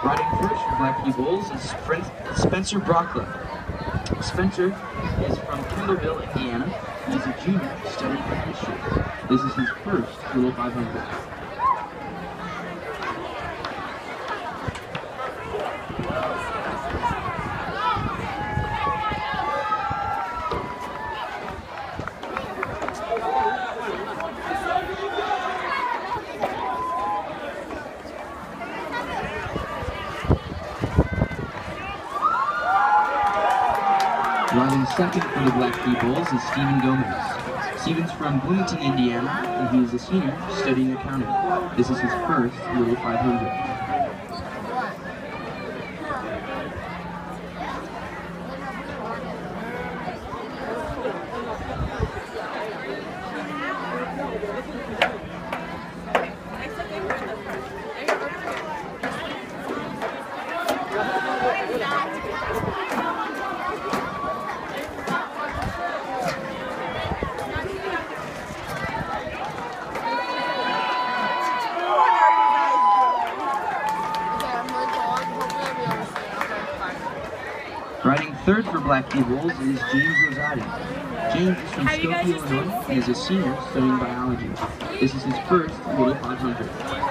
for Black Key Bulls is Spencer Brockler. Spencer is from Kendallville, Indiana. He's a junior studying history. This is his first Little 500. Riding second for the Black Key Bulls is Stephen Gomez. Stephen's from Bloomington, Indiana, and he is a senior studying accounting. This is his first Little 500. Riding third for Black Bulls is James Rosati. James is from Skokie, Illinois, and is a senior studying biology. This is his first Little 500.